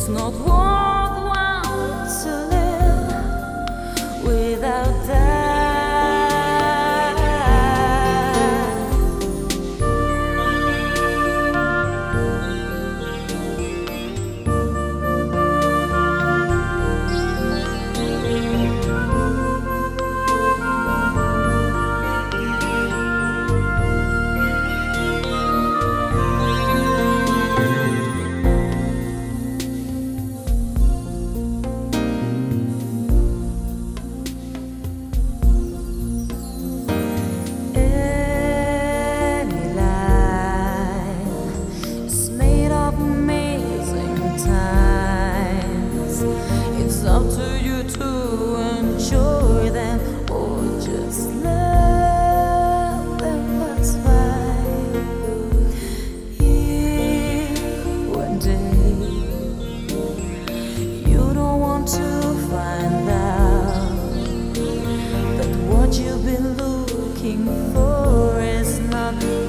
It's not warm.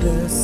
This.